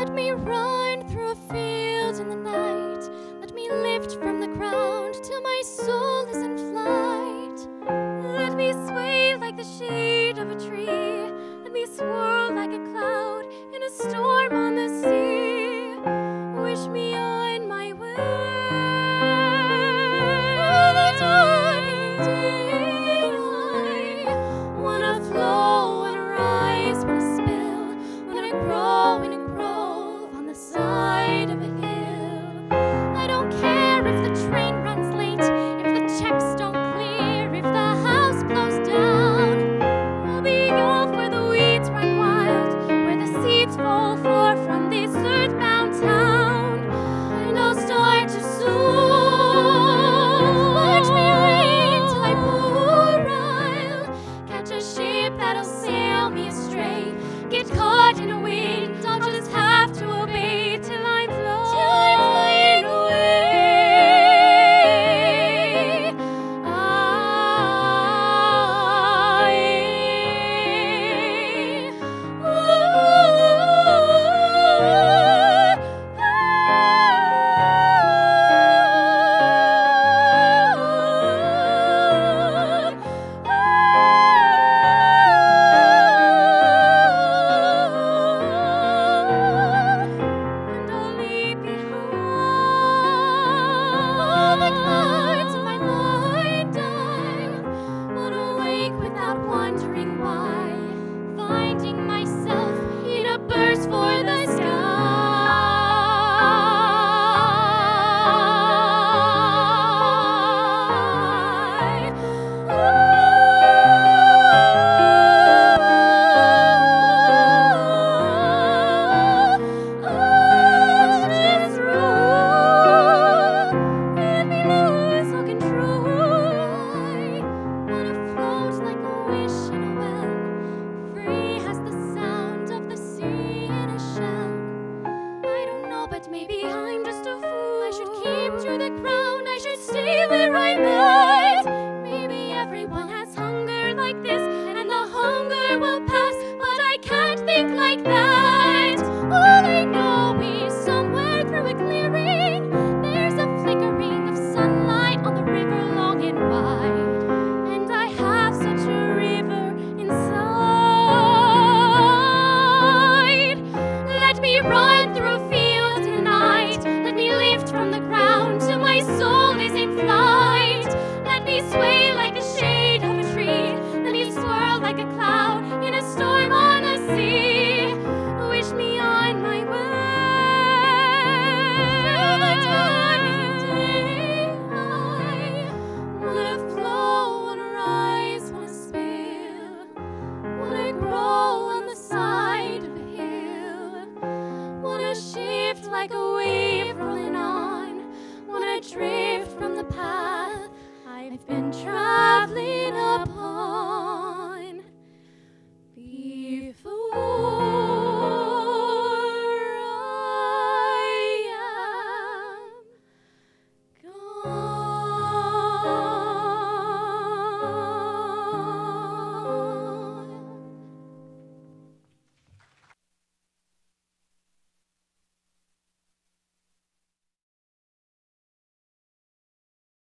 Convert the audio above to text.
Let me run through a field in the night. Let me lift from the ground till my soul. Right. been trying.